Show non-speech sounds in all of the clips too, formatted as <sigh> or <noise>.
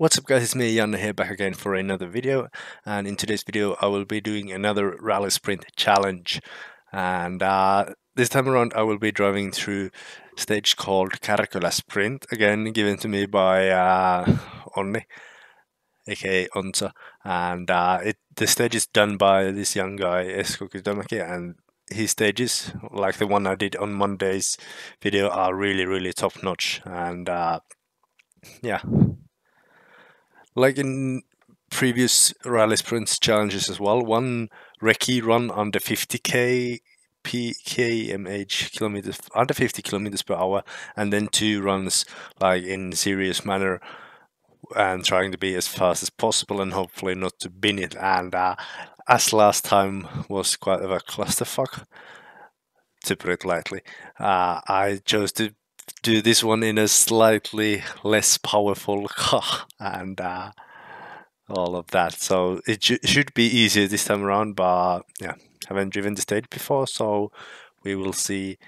What's up guys, it's me Janne here back again for another video. And in today's video I will be doing another rally sprint challenge. And uh, this time around I will be driving through stage called Kärkölä Sprint again given to me by uh, Onni aka Onsa and uh, it, the stage is done by this young guy Esko Kytömäki and his stages like the one I did on Monday's video are really really top notch and uh, yeah like in previous rally sprints challenges as well, one recce run under 50k kmh kilometers under 50 kilometers per hour, and then two runs like in serious manner and trying to be as fast as possible and hopefully not to bin it. And uh, as last time was quite of a clusterfuck, to put it lightly, uh, I chose to do this one in a slightly less powerful <laughs> car and uh, all of that. So it sh should be easier this time around, but yeah, haven't driven the stage before, so we will see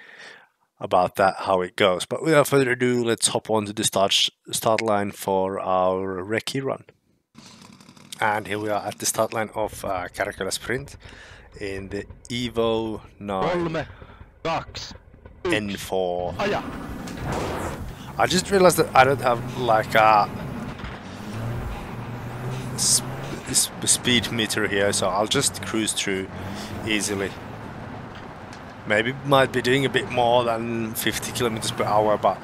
about that how it goes. But without further ado, let's hop on to the start start line for our recce run. And here we are at the start line of uh, Kärkölä Sprint in the Evo 9. N4. I just realized that I don't have like a sp speed meter here, so I'll just cruise through easily. Maybe might be doing a bit more than 50 kilometers per hour, but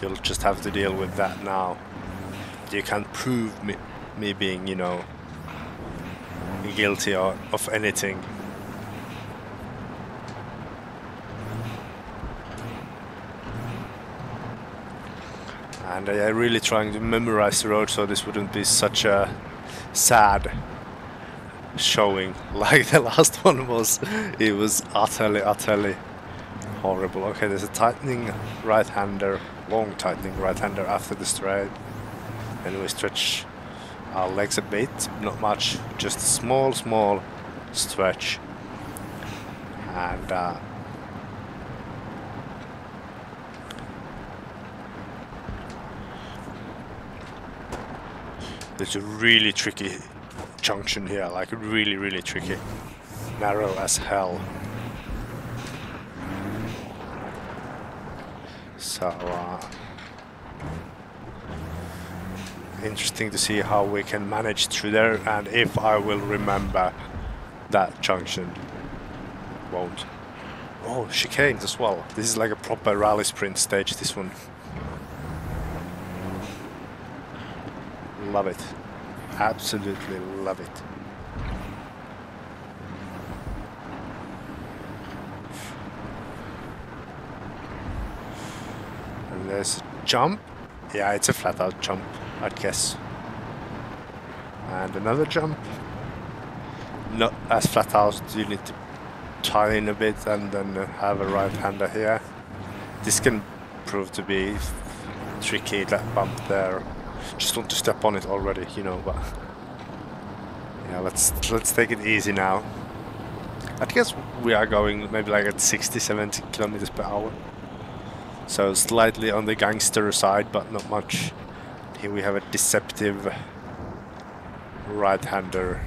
you'll just have to deal with that now. You can't prove me, me being, you know, guilty of anything. And I am really trying to memorize the road so this wouldn't be such a sad showing <laughs> like the last one was. It was utterly, utterly horrible. Okay, there's a tightening right-hander, long tightening right-hander after the straight. And we stretch our legs a bit, not much, just a small, small stretch. And uh, There's a really tricky junction here, like really, really tricky. Narrow as hell. So, uh, interesting to see how we can manage through there and if I will remember that junction. Won't. Oh, chicanes as well. This is like a proper rally sprint stage, this one. Love it. Absolutely love it. And there's a jump. Yeah, it's a flat out jump, I'd guess. And another jump. Not as flat out, you need to tie in a bit and then have a right hander here. This can prove to be tricky, that bump there just want to step on it already, you know, but yeah, let's let's take it easy now. I guess we are going maybe like at 60, 70 kilometers per hour. So slightly on the gangster side, but not much. Here we have a deceptive right-hander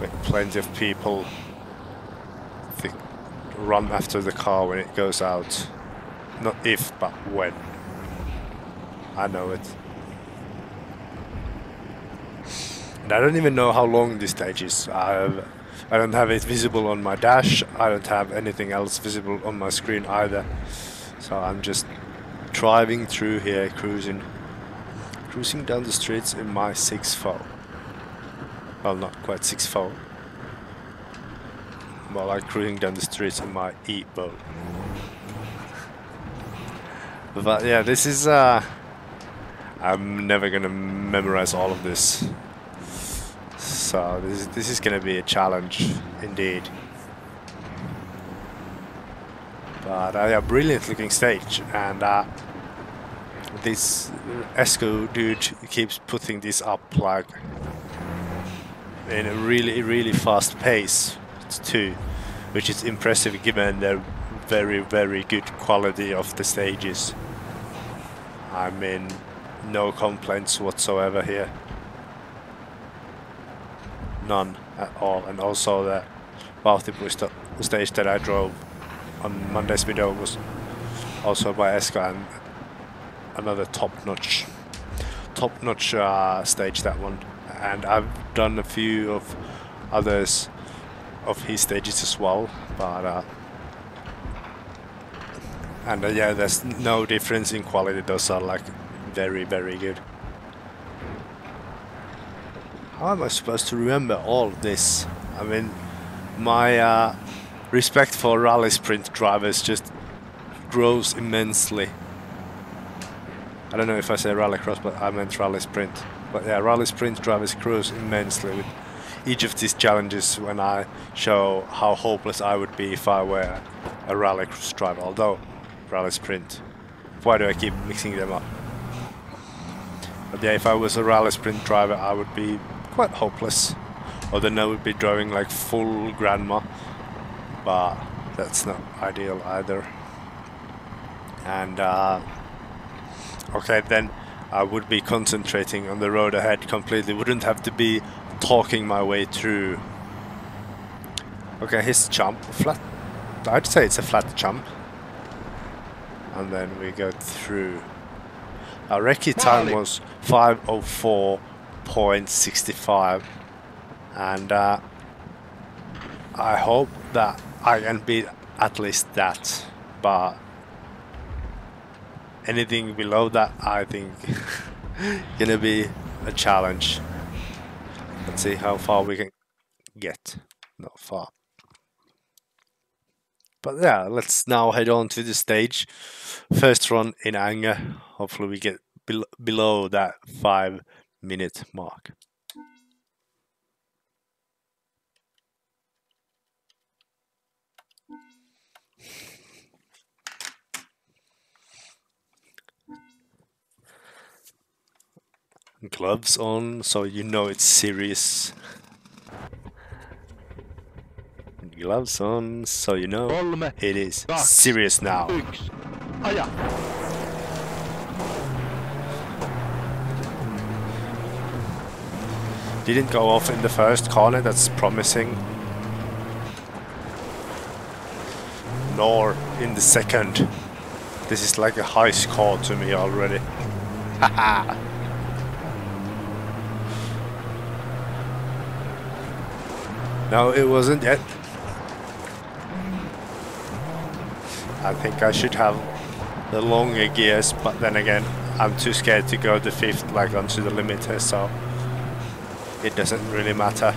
with plenty of people think run after the car when it goes out. Not if, but when. I know it. And I don't even know how long this stage is. I, I don't have it visible on my dash. I don't have anything else visible on my screen either. So I'm just driving through here, cruising, cruising down the streets in my 6.4. Well, not quite 6.4. Well, I'm cruising down the streets in my E-boat. But yeah, this is, uh, I'm never gonna memorize all of this. So this is, this is going to be a challenge indeed. But uh, a brilliant looking stage and uh, this Esko dude keeps putting this up like in a really really fast pace too, which is impressive given the very very good quality of the stages. I mean no complaints whatsoever here. None at all. And also the Vauhtipuisto stage that I drove on Monday's video was also by Esko and another top-notch top-notch uh, stage that one. And I've done a few of others of his stages as well but uh, and uh, yeah there's no difference in quality. Those are like very very good how am I supposed to remember all this I mean my uh, respect for rally sprint drivers just grows immensely I don't know if I say rallycross but I meant rally sprint but yeah rally sprint drivers grows immensely with each of these challenges when I show how hopeless I would be if I were a rally driver, although rally sprint. Why do I keep mixing them up? But yeah, if I was a rally sprint driver, I would be quite hopeless. Or then I would be driving like full grandma, but that's not ideal either. And uh, okay, then I would be concentrating on the road ahead completely. Wouldn't have to be talking my way through. Okay, his jump, flat. I'd say it's a flat jump. And then we go through. Our recce time was 504.65. And uh, I hope that I can beat at least that. But anything below that, I think, <laughs> gonna be a challenge. Let's see how far we can get. Not far. But yeah, let's now head on to the stage. First run in anger. Hopefully we get be below that five minute mark. gloves on so you know it's serious. Gloves on so you know it is serious now. Didn't go off in the first corner, that's promising. Nor in the second. This is like a high score to me already. <laughs> No, it wasn't yet. I think I should have the longer gears, but then again, I'm too scared to go the fifth, like onto the limiter, so it doesn't really matter.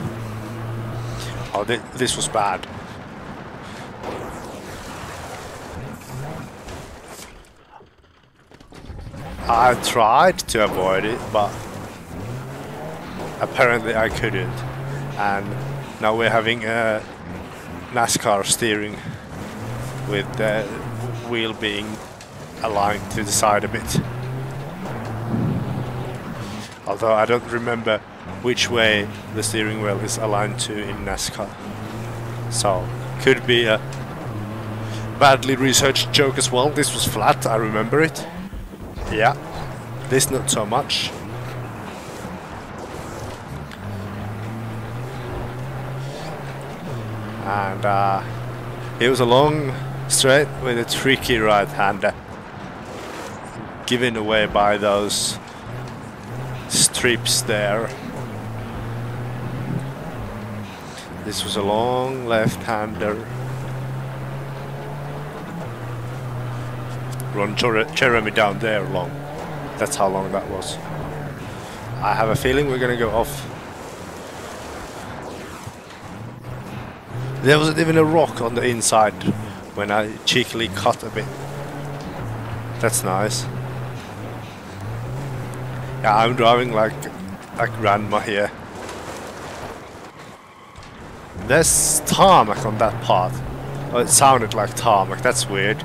Oh, th this was bad. I tried to avoid it, but apparently I couldn't. And now we're having a NASCAR steering with the wheel being aligned to the side a bit. Although I don't remember which way the steering wheel is aligned to in NASCAR. So, could be a badly researched joke as well. This was flat, I remember it. Yeah, this not so much. and uh, it was a long straight with a tricky right hander given away by those strips there. This was a long left hander. Run Jeremy down there long. That's how long that was. I have a feeling we're gonna go off There wasn't even a rock on the inside when I cheekily cut a bit. That's nice. Yeah, I'm driving like a grandma here. There's tarmac on that part. Oh, it sounded like tarmac, that's weird.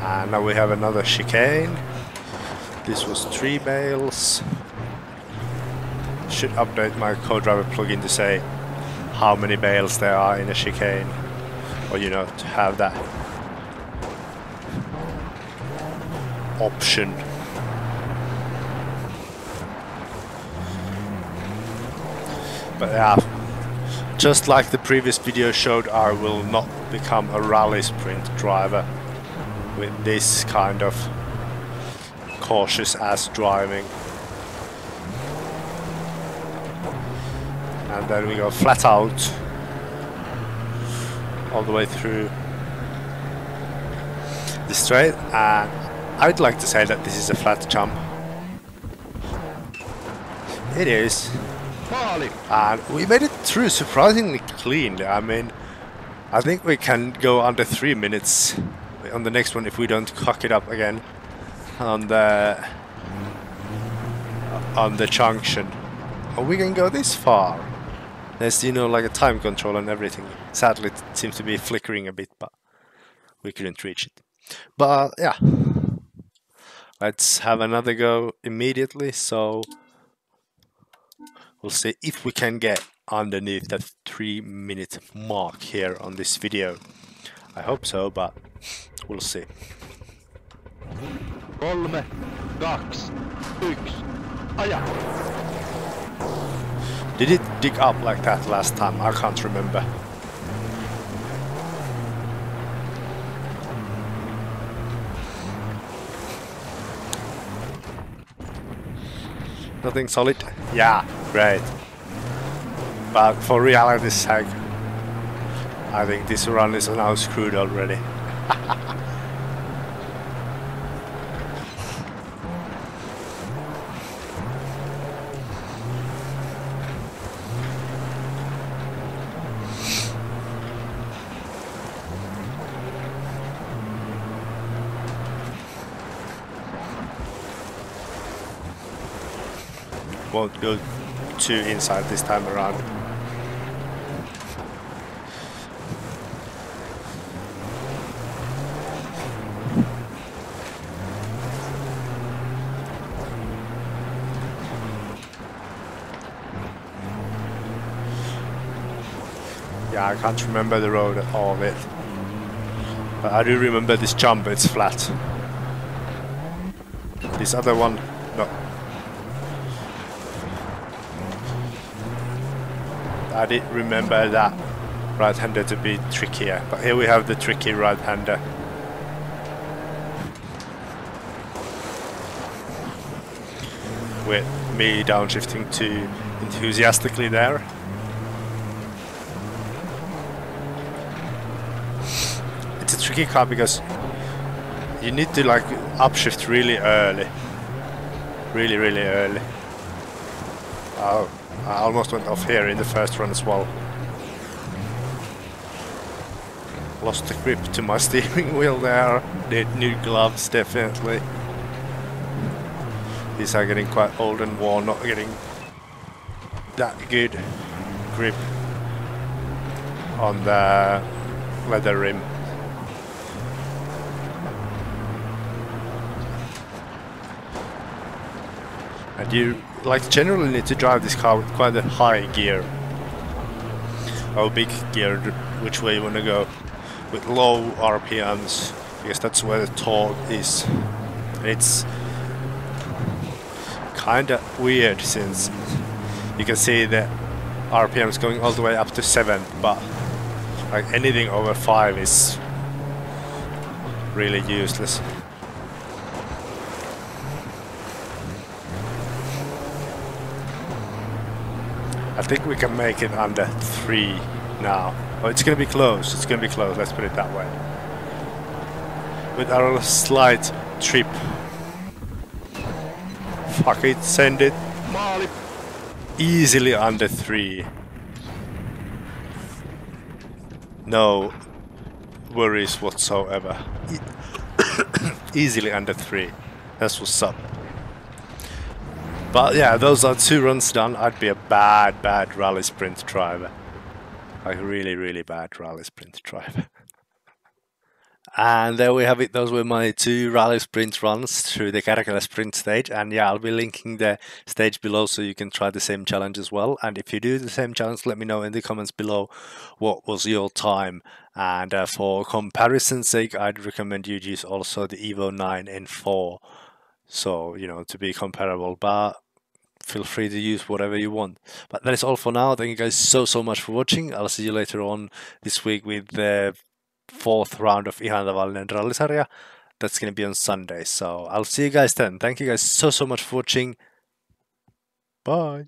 And now we have another chicane. This was three bales. Should update my co-driver plugin to say how many bales there are in a chicane or you know to have that option. But yeah, just like the previous video showed, I will not become a rally sprint driver with this kind of cautious ass driving. And then we go flat out all the way through the straight and I'd like to say that this is a flat jump. It is. And we made it through surprisingly cleanly. I mean, I think we can go under three minutes on the next one if we don't cock it up again on the on the junction. Oh, we can go this far. There's, you know, like a time control and everything. Sadly, it seems to be flickering a bit, but we couldn't reach it. But yeah, let's have another go immediately. So we'll see if we can get underneath that three minute mark here on this video. I hope so, but we'll see. Kolme, kaksi, yksi, aja! Did it dig up like that last time? I can't remember. Nothing solid? Yeah, great. But for reality's sake, I think this run is now screwed already. <laughs> won't go too inside this time around. Yeah, I can't remember the road at all of it. But I do remember this jump, it's flat. This other one, no, I did remember that right-hander to be trickier, but here we have the tricky right-hander. With me downshifting too enthusiastically there. It's a tricky car because you need to like upshift really early. Really, really early. Oh. I almost went off here in the first run as well. Lost the grip to my <laughs> steering wheel there. Need new gloves, definitely. These are getting quite old and worn, not getting that good grip on the leather rim. And you like generally need to drive this car with quite a high gear. Or big gear, which way you want to go. With low RPMs, because that's where the torque is. It's kinda weird since you can see the RPMs going all the way up to 7, but like anything over 5 is really useless. I think we can make it under three now. Oh, it's going to be close. It's going to be close. Let's put it that way. With our slight trip. Fuck it. Send it. Easily under three. No worries whatsoever. E <coughs> Easily under three. That's what's up. But yeah, those are two runs done. I'd be a bad, bad rally sprint driver. Like really, really bad rally sprint driver. <laughs> And there we have it. Those were my two rally sprint runs through the Kärkölä sprint stage. And yeah, I'll be linking the stage below so you can try the same challenge as well. And if you do the same challenge, let me know in the comments below what was your time. And uh, for comparison's sake, I'd recommend you use also the Evo 9 N4. So, you know, to be comparable. But feel free to use whatever you want. But that is all for now. Thank you guys so, so much for watching. I'll see you later on this week with the fourth round of Ihan Tavallinen Rallisarja. That's going to be on Sunday. So I'll see you guys then. Thank you guys so, so much for watching. Bye.